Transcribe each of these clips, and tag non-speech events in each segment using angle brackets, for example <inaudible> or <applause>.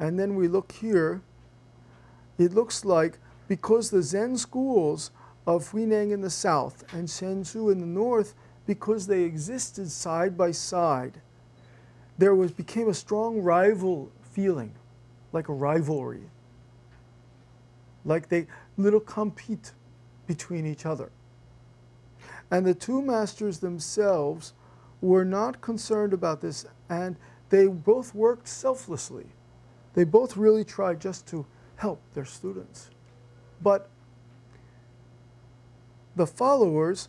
And then we look here, it looks like because the Zen schools of Huineng in the south and Shenxiu in the north, because they existed side by side, there was became a strong rival feeling, like a rivalry. Like they little compete between each other. And the two masters themselves were not concerned about this, and they both worked selflessly. They both really tried just to help their students. But the followers,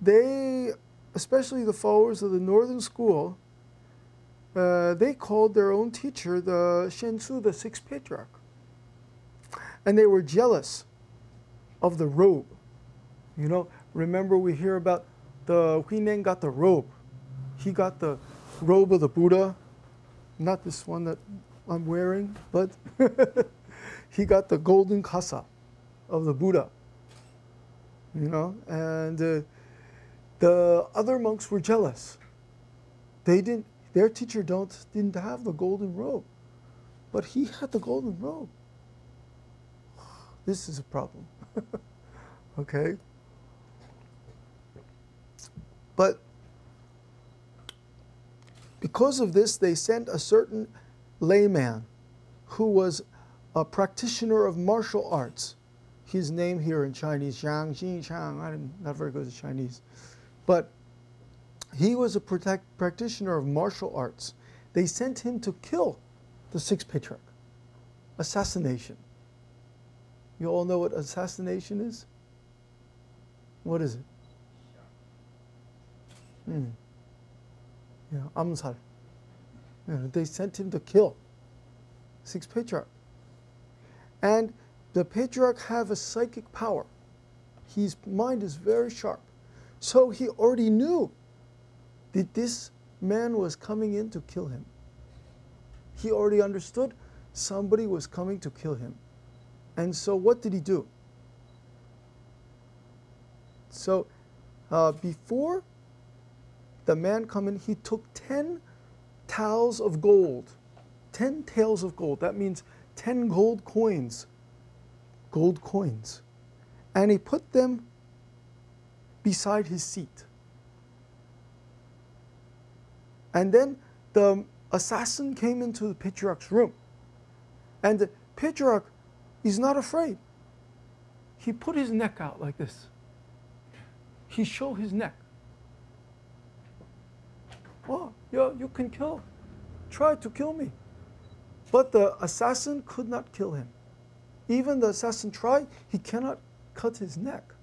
they, especially the followers of the Northern School, uh, they called their own teacher the Shenxiu, the sixth patriarch. And they were jealous of the robe. You know, remember we hear about the Huineng got the robe. He got the robe of the Buddha, not this one that I'm wearing, but <laughs> he got the golden kasa of the Buddha. You know, and uh, the other monks were jealous. They didn't. Their teacher don't didn't have the golden robe, but he had the golden robe. This is a problem. <laughs> okay. But because of this, they sent a certain layman who was a practitioner of martial arts. His name here in Chinese, Zhang Xingchang, I'm not very good at Chinese. But he was a practitioner of martial arts. They sent him to kill the sixth patriarch. Assassination. You all know what assassination is? What is it? Mm. Yeah, Amsal. Yeah, they sent him to kill six patriarch. And the patriarch have a psychic power. His mind is very sharp. So he already knew that this man was coming in to kill him. He already understood somebody was coming to kill him. And so what did he do? So uh, before the man come in, he took 10 taels of gold. 10 taels of gold. That means 10 gold coins. Gold coins. And he put them beside his seat. And then the assassin came into the patriarch's room. And the patriarch is not afraid. He put his neck out like this. He showed his neck. Oh, yeah, you can kill. Try to kill me. But the assassin could not kill him. Even the assassin tried, he cannot cut his neck.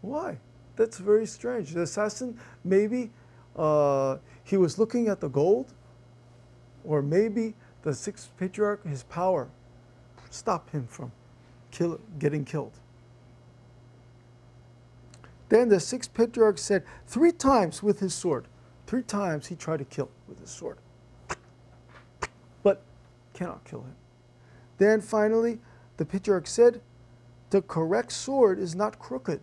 Why? That's very strange. The assassin, maybe uh, he was looking at the gold, or maybe the sixth patriarch, his power, stopped him from kill, getting killed. Then the sixth patriarch said three times with his sword. Three times he tried to kill with his sword. But cannot kill him. Then finally, the patriarch said, The correct sword is not crooked,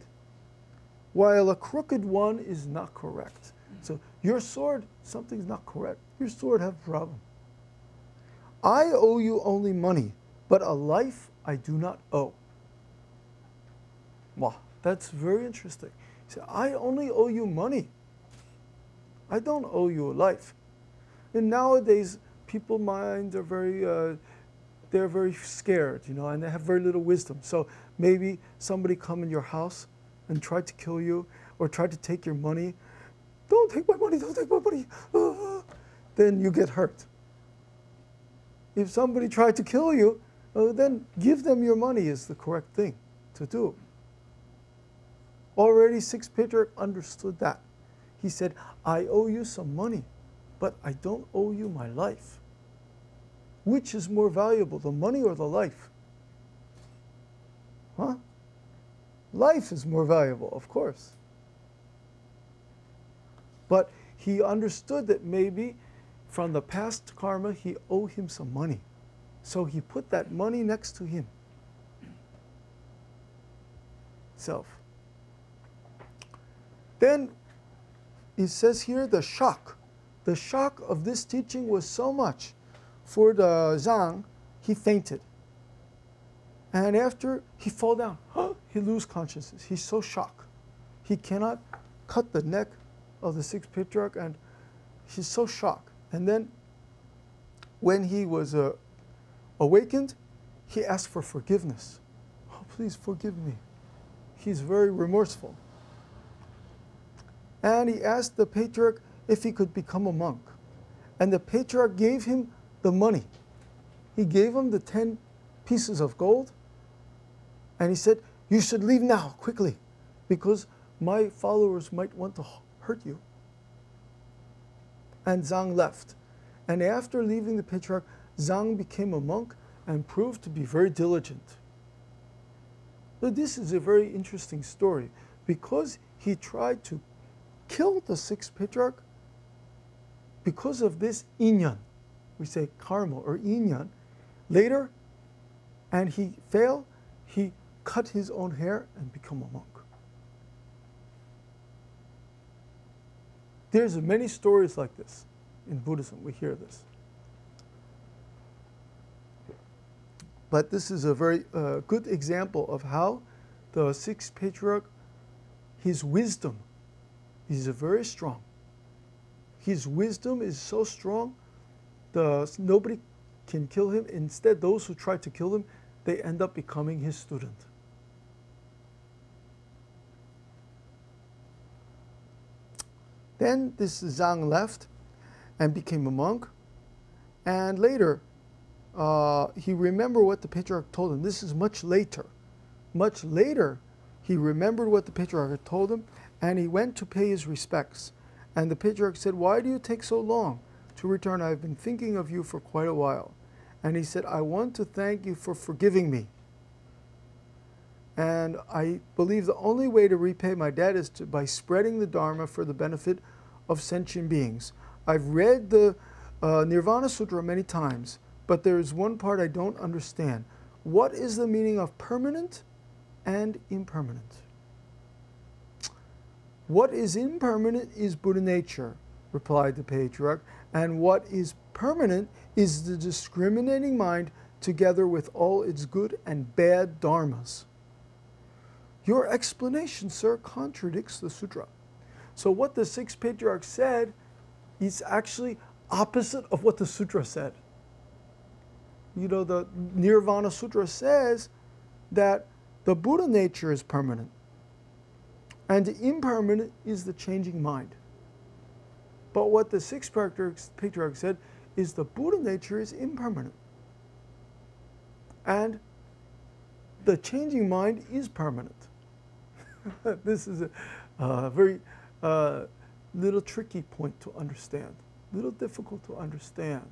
while a crooked one is not correct. So your sword, something's not correct. Your sword have a problem. I owe you only money, but a life I do not owe. Wow. That's very interesting. He said, I only owe you money. I don't owe you a life. And nowadays, people's minds are very, uh, they're very scared, you know, and they have very little wisdom. So maybe somebody come in your house and try to kill you or try to take your money. Don't take my money, don't take my money. Ah. Then you get hurt. If somebody tried to kill you, uh, then give them your money is the correct thing to do. Already Sixth Patriarch understood that. He said, I owe you some money, but I don't owe you my life. Which is more valuable, the money or the life? Huh? Life is more valuable, of course. But he understood that maybe from the past karma, he owed him some money. So he put that money next to him. Self. Then it says here the shock. the shock of this teaching was so much for the Zhang, he fainted. And after he fall down, <gasps> he lose consciousness. He's so shocked. He cannot cut the neck of the sixth patriarch, and he's so shocked. And then, when he was uh, awakened, he asked for forgiveness. Oh, <gasps> please forgive me. He's very remorseful. And he asked the patriarch if he could become a monk. And the patriarch gave him the money. He gave him the 10 pieces of gold. And he said, You should leave now, quickly, because my followers might want to hurt you. And Zhang left. And after leaving the patriarch, Zhang became a monk and proved to be very diligent. But this is a very interesting story because he tried to kill the sixth patriarch because of this inyan. We say karma or inyan. Later, and he failed, he cut his own hair and become a monk. There's many stories like this in Buddhism. We hear this. But this is a very uh, good example of how the sixth patriarch, his wisdom is very strong. His wisdom is so strong, the, nobody can kill him. Instead, those who try to kill him, they end up becoming his student. Then this Zhang left and became a monk. And later, uh, he remembered what the patriarch told him. This is much later. Much later, he remembered what the patriarch had told him, and he went to pay his respects. And the patriarch said, Why do you take so long to return? I've been thinking of you for quite a while. And he said, I want to thank you for forgiving me. And I believe the only way to repay my debt is to, by spreading the Dharma for the benefit of sentient beings. I've read the uh, Nirvana Sutra many times, but there is one part I don't understand. What is the meaning of permanent and impermanent? What is impermanent is Buddha nature, replied the patriarch, and what is permanent is the discriminating mind together with all its good and bad dharmas. Your explanation, sir, contradicts the sutra. So, what the sixth patriarch said is actually opposite of what the sutra said. You know, the Nirvana Sutra says that the Buddha nature is permanent, and impermanent is the changing mind. But what the sixth patriarch said is the Buddha nature is impermanent. And the changing mind is permanent. <laughs> this is a, a very uh, little tricky point to understand, little difficult to understand,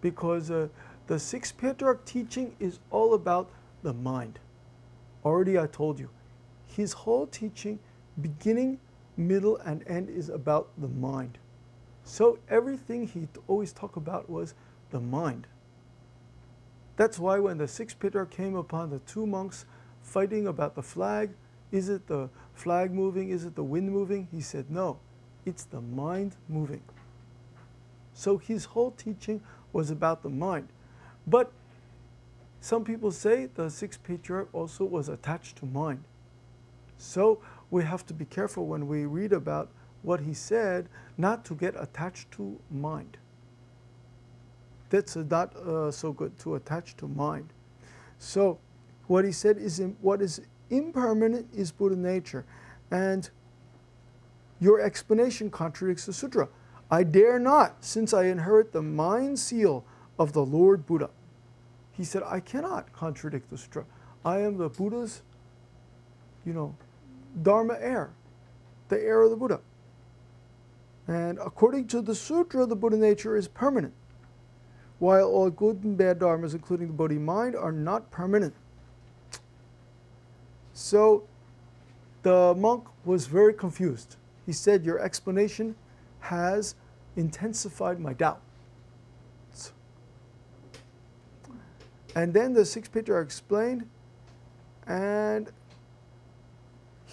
because uh, the sixth patriarch teaching is all about the mind. Already I told you, his whole teaching, beginning, middle, and end, is about the mind. So everything he always talked about was the mind. That's why when the sixth patriarch came upon the two monks fighting about the flag, is it the flag moving? Is it the wind moving? He said, no, it's the mind moving. So his whole teaching was about the mind. But some people say the sixth patriarch also was attached to mind. So we have to be careful when we read about what he said, not to get attached to mind. That's not uh, so good to attach to mind. So what he said is what is impermanent is Buddha nature. And your explanation contradicts the sutra. I dare not, since I inherit the mind seal of the Lord Buddha. He said, I cannot contradict the sutra. I am the Buddha's, you know, Dharma heir, the heir of the Buddha. And according to the sutra, the Buddha nature is permanent, while all good and bad dharmas, including the Bodhi mind, are not permanent. So the monk was very confused. He said, Your explanation has intensified my doubt. And then the sixth patriarch explained, and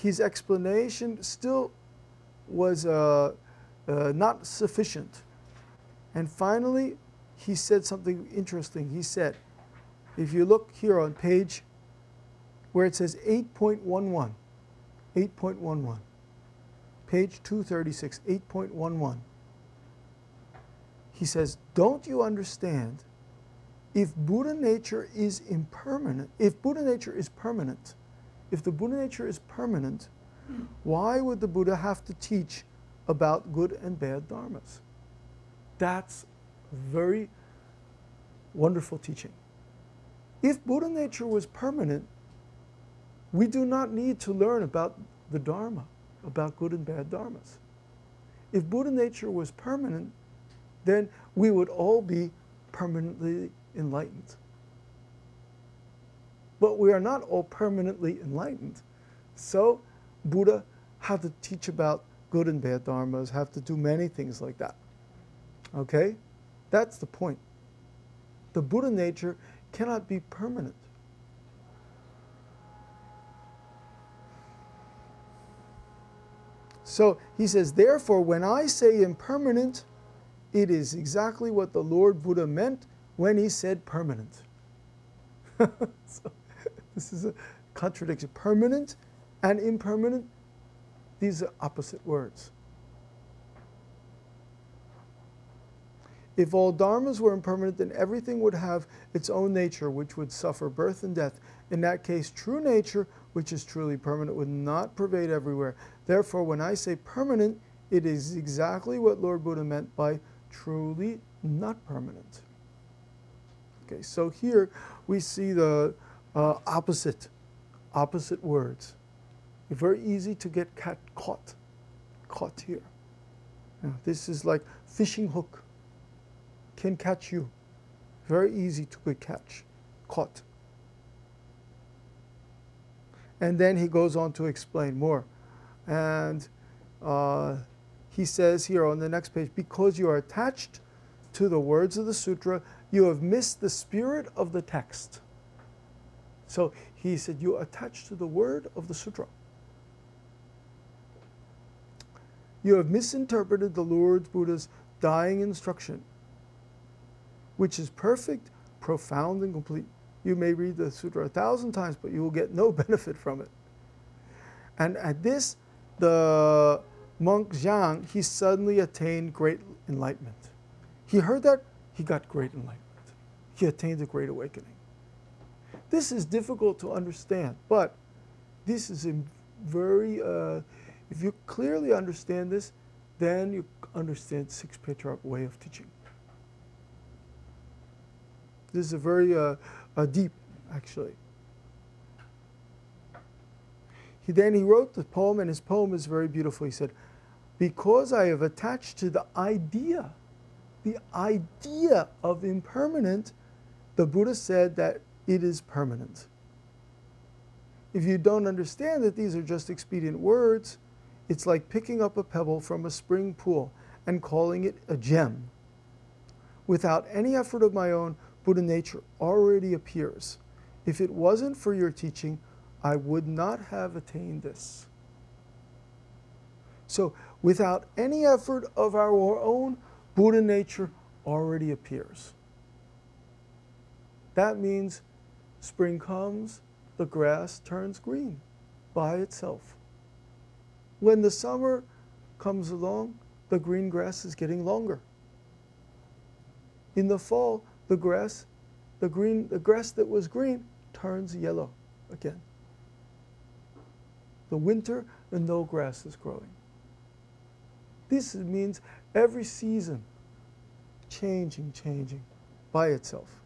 his explanation still was uh, uh, not sufficient. And finally, he said something interesting. He said, if you look here on page where it says 8.11, 8.11, page 236, 8.11, he says, Don't you understand? If Buddha nature is impermanent, if Buddha nature is permanent, if the Buddha nature is permanent, hmm. why would the Buddha have to teach about good and bad dharmas? That's very wonderful teaching. If Buddha nature was permanent, we do not need to learn about the Dharma, about good and bad dharmas. If Buddha nature was permanent, then we would all be permanently enlightened. But we are not all permanently enlightened. So Buddha had to teach about good and bad dharmas, have to do many things like that. Okay? That's the point. The Buddha nature cannot be permanent. So he says, therefore, when I say impermanent, it is exactly what the Lord Buddha meant when he said permanent. <laughs> so, this is a contradiction. Permanent and impermanent, these are opposite words. If all dharmas were impermanent, then everything would have its own nature, which would suffer birth and death. In that case, true nature, which is truly permanent, would not pervade everywhere. Therefore, when I say permanent, it is exactly what Lord Buddha meant by truly not permanent. Okay, so here we see the uh, opposite, opposite words. It's Very easy to get cat caught, caught here. this is like fishing hook can catch you. Very easy to get catch, caught. And then he goes on to explain more. And uh, he says here on the next page, because you are attached to the words of the sutra, you have missed the spirit of the text. So he said, you attach to the word of the sutra. You have misinterpreted the Lord Buddha's dying instruction which is perfect, profound, and complete. You may read the sutra a thousand times, but you will get no <laughs> benefit from it. And at this, the monk Zhang, he suddenly attained great enlightenment. He heard that, he got great enlightenment. He attained a great awakening. This is difficult to understand, but this is a very, uh, if you clearly understand this, then you understand Six Patriarch way of teaching. This is a very uh, uh, deep, actually. He then he wrote the poem, and his poem is very beautiful. He said, "Because I have attached to the idea, the idea of impermanent, the Buddha said that it is permanent. If you don't understand that these are just expedient words, it's like picking up a pebble from a spring pool and calling it a gem. Without any effort of my own, Buddha nature already appears. If it wasn't for your teaching, I would not have attained this. So, without any effort of our own, Buddha nature already appears. That means spring comes, the grass turns green by itself. When the summer comes along, the green grass is getting longer. In the fall, the grass, the green, the grass that was green turns yellow again. The winter, and no grass is growing. This means every season changing, changing by itself.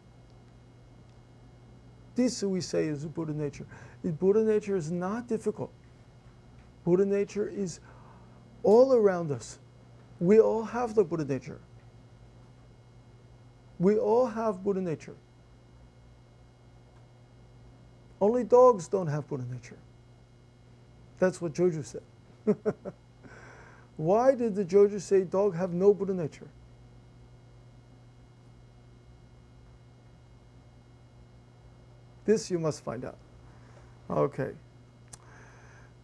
This we say is Buddha nature. Buddha nature is not difficult. Buddha nature is all around us. We all have the Buddha nature. We all have Buddha nature. Only dogs don't have Buddha nature. That's what Joju said. <laughs> Why did the Joju say dog have no Buddha nature? This you must find out. Okay.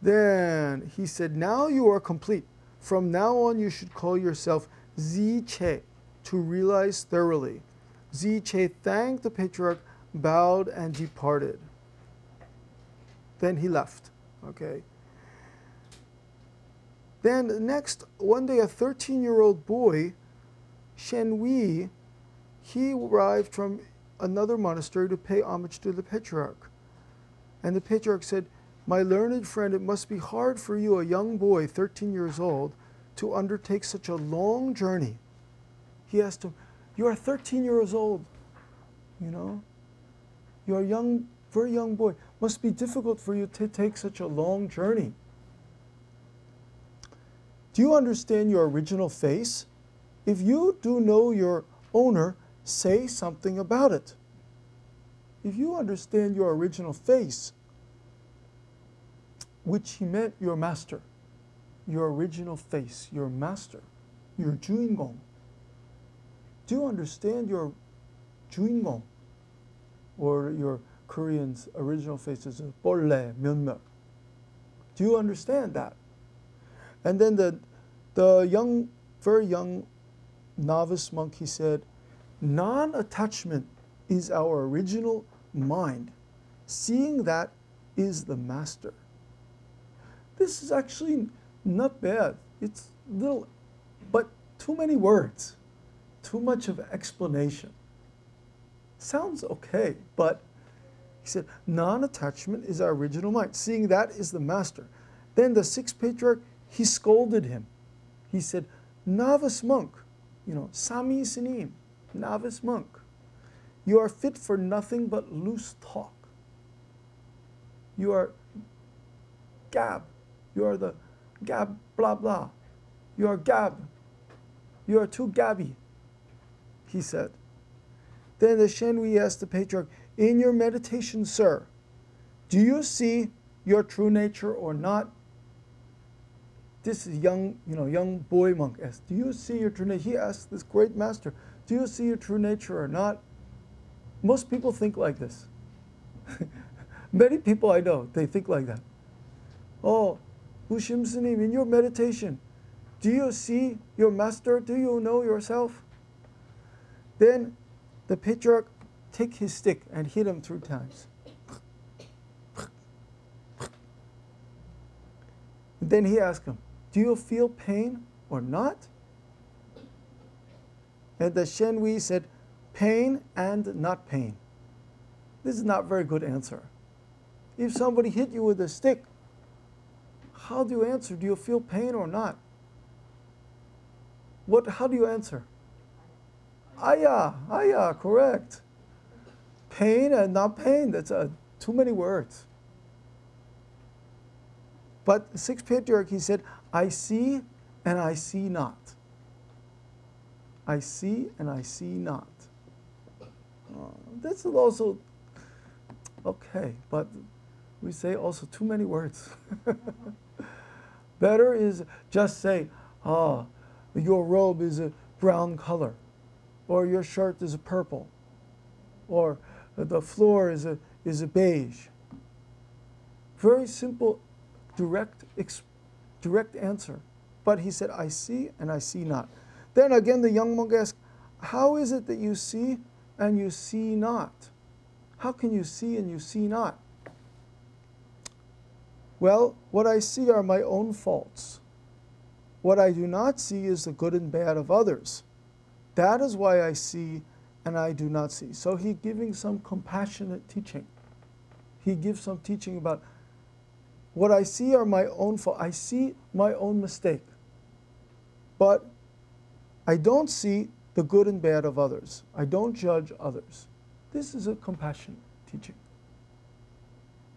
Then he said, Now you are complete. From now on, you should call yourself Zhiche, to realize thoroughly. Zhiche thanked the patriarch, bowed, and departed. Then he left. Okay. Then next, one day, a 13 year old boy, Shen Hui, he arrived from another monastery to pay homage to the patriarch. And the patriarch said, My learned friend, it must be hard for you, a young boy, 13 years old, to undertake such a long journey. He asked him, You are 13 years old, you know? You are a young, very young boy. Must be difficult for you to take such a long journey. Do you understand your original face? If you do know your owner, say something about it. If you understand your original face, which he meant your master, your original face, your master, your 주인공. Do you understand your 주인공? Or your Korean's original face is 본래 면목. Do you understand that? And then the, the young, very young novice monk, he said, non attachment is our original mind. Seeing that is the master. This is actually not bad. It's little, but too many words, too much of explanation. Sounds okay, but he said, non attachment is our original mind. Seeing that is the master. Then the sixth patriarch, he scolded him. He said, Novice monk, you know, Sami Sinim, novice monk, you are fit for nothing but loose talk. You are gab. You are the gab, blah, blah. You are gab. You are too gabby, he said. Then the Shen Hui asked the patriarch, In your meditation, sir, do you see your true nature or not? This is young, you know, young boy monk asked, Do you see your true nature? He asked this great master, Do you see your true nature or not? Most people think like this. <laughs> Many people I know, they think like that. Oh, Ushim Sunim, in your meditation, do you see your master? Do you know yourself? Then the patriarch take his stick and hit him three times. Then he asked him, Do you feel pain or not? And the Shen Hui said, Pain and not pain. This is not a very good answer. If somebody hit you with a stick, how do you answer? Do you feel pain or not? What, how do you answer? Aya, aya, correct. Pain and not pain, that's uh, too many words. But sixth patriarch, he said, I see and I see not. I see and I see not. Uh, that's also okay, but we say also too many words. <laughs> Better is just say, ah, your robe is a brown color, or your shirt is a purple, or the floor is a, is a beige. Very simple, direct, direct answer. But he said, I see and I see not. Then again, the young monk asked, How is it that you see and you see not? How can you see and you see not? Well, what I see are my own faults. What I do not see is the good and bad of others. That is why I see and I do not see. So he giving some compassionate teaching. He gives some teaching about what I see are my own fault. I see my own mistake. But I don't see the good and bad of others. I don't judge others. This is a compassionate teaching.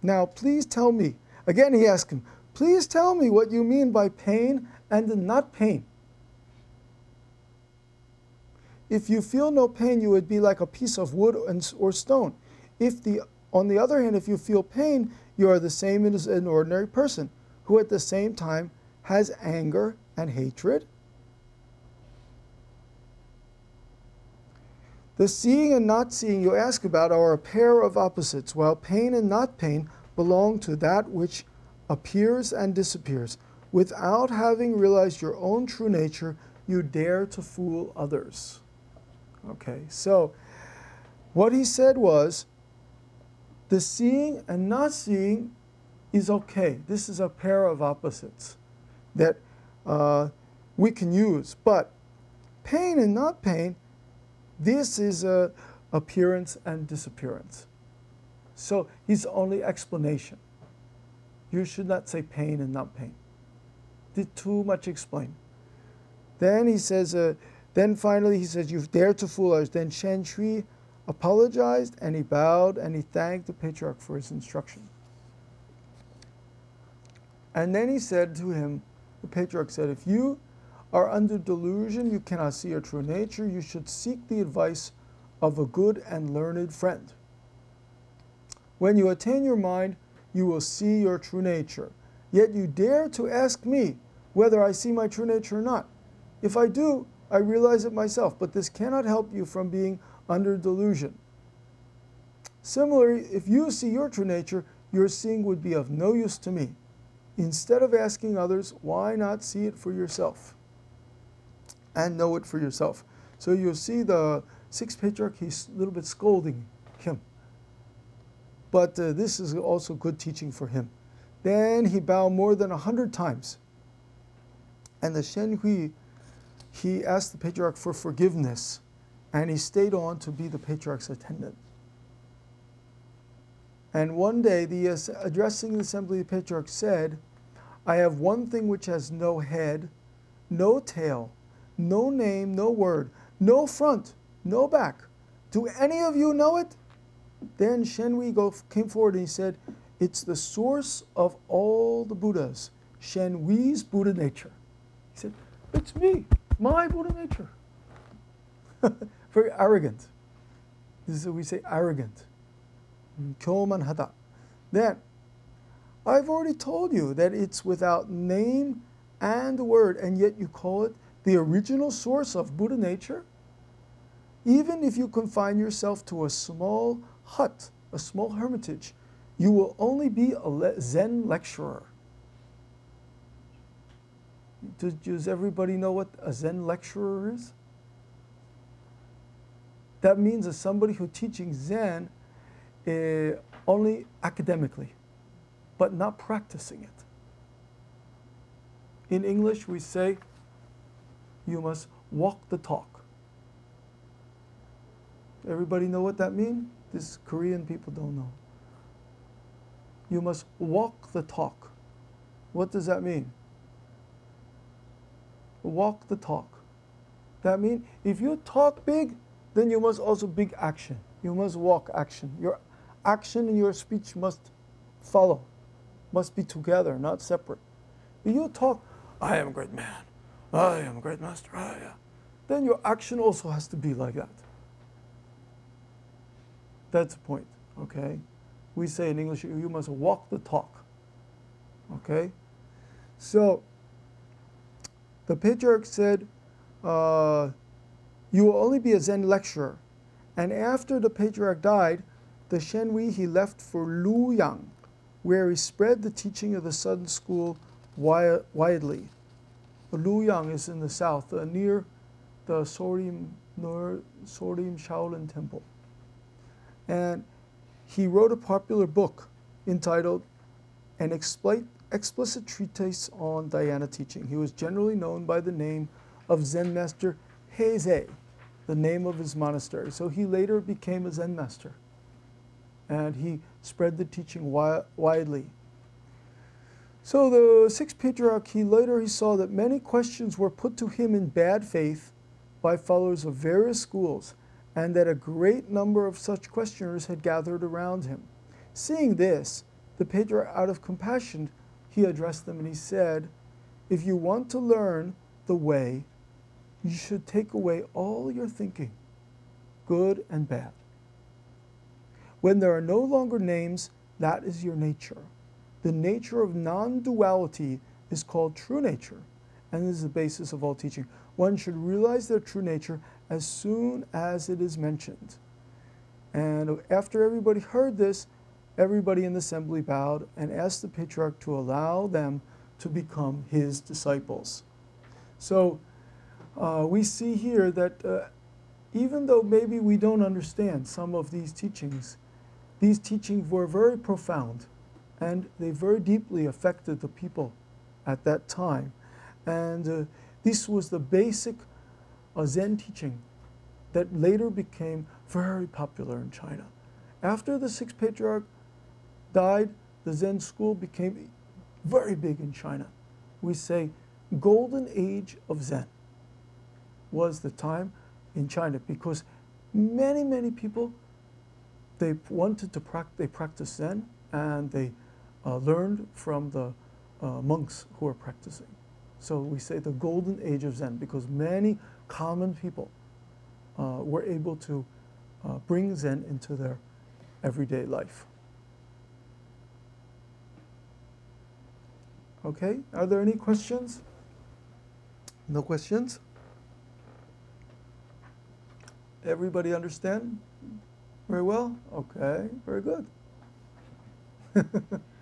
Now, please tell me Again, he asked him, Please tell me what you mean by pain and not pain. If you feel no pain, you would be like a piece of wood or stone. If the, on the other hand, if you feel pain, you are the same as an ordinary person who at the same time has anger and hatred. The seeing and not seeing you ask about are a pair of opposites, while pain and not pain belong to that which appears and disappears. Without having realized your own true nature, you dare to fool others. Okay, so what he said was the seeing and not seeing is okay. This is a pair of opposites that uh, we can use. But pain and not pain, this is a appearance and disappearance. So his only explanation. You should not say pain and not pain. Did too much explain. Then he says, uh, then finally he says, You've dared to fool us. Then Shen Hui apologized and he bowed and he thanked the patriarch for his instruction. And then he said to him, the patriarch said, If you are under delusion, you cannot see your true nature, you should seek the advice of a good and learned friend. When you attain your mind, you will see your true nature. Yet you dare to ask me whether I see my true nature or not. If I do, I realize it myself, but this cannot help you from being under delusion. Similarly, if you see your true nature, your seeing would be of no use to me. Instead of asking others, why not see it for yourself and know it for yourself? So you'll see the sixth patriarch, he's a little bit scolding him. But uh, this is also good teaching for him. Then he bowed more than a hundred times. And the Shen Hui, he asked the patriarch for forgiveness, and he stayed on to be the patriarch's attendant. And one day, the addressing the assembly, the patriarch said, I have one thing which has no head, no tail, no name, no word, no front, no back. Do any of you know it? Then Shenhui go, came forward and he said, It's the source of all the Buddhas, Shenhui's Buddha nature. He said, It's me, my Buddha nature. <laughs> Very arrogant. This is what we say arrogant. Kyomanhata. Then, I've already told you that it's without name and word, and yet you call it the original source of Buddha nature? Even if you confine yourself to a small hut, a small hermitage, you will only be a Zen lecturer. Does, everybody know what a Zen lecturer is? That means that somebody who teaching Zen uh, only academically, but not practicing it. In English, we say, you must walk the talk. Everybody know what that means? This Korean people don't know. You must walk the talk. What does that mean? Walk the talk. That means if you talk big, then you must also big action. You must walk action. Your action and your speech must follow, must be together, not separate. If you talk, I am a great man, I am a great master, am, then your action also has to be like that. That's the point, okay? We say in English, you must walk the talk, okay? So, the patriarch said, uh, You will only be a Zen lecturer. And after the patriarch died, the Shenhui he left for Luoyang, where he spread the teaching of the Sun School widely. Luoyang is in the south, uh, near the Sorim, Sorim Shaolin Temple. And he wrote a popular book entitled An Explicit Treatise on Dhyana Teaching. He was generally known by the name of Zen Master Heze, the name of his monastery. So he later became a Zen master and he spread the teaching wi widely. So the sixth patriarch, he later he saw that many questions were put to him in bad faith by followers of various schools, and that a great number of such questioners had gathered around him. Seeing this, the patriarch, out of compassion, he addressed them and he said, If you want to learn the way, you should take away all your thinking, good and bad. When there are no longer names, that is your nature. The nature of non duality is called true nature, and is the basis of all teaching. One should realize their true nature as soon as it is mentioned. And after everybody heard this, everybody in the assembly bowed and asked the patriarch to allow them to become his disciples. So uh, we see here that uh, even though maybe we don't understand some of these teachings, these teachings were very profound and they very deeply affected the people at that time. And uh, this was the basic uh, Zen teaching that later became very popular in China. After the sixth patriarch died, the Zen school became very big in China. We say golden age of Zen was the time in China because many, many people, they wanted to practice, they practiced Zen and they uh, learned from the uh, monks who are practicing. So we say the golden age of Zen because many common people uh, were able to uh, bring Zen into their everyday life. Okay, are there any questions? No questions? Everybody understand very well? Okay, very good. <laughs>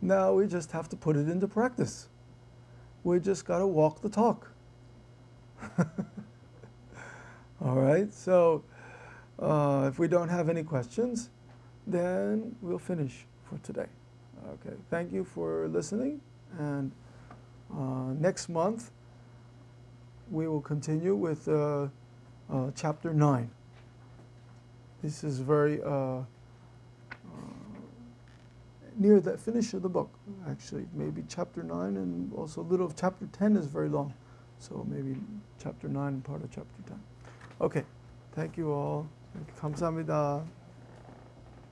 now we just have to put it into practice. We just got to walk the talk. <laughs> All right, so uh, if we don't have any questions, then we'll finish for today. Okay, thank you for listening. And uh, next month, we will continue with uh, uh chapter 9. This is very uh, near the finish of the book, actually. Maybe chapter 9 and also a little of chapter 10 is very long. So maybe chapter 9 and part of chapter 10. Okay, thank you all. 감사합니다.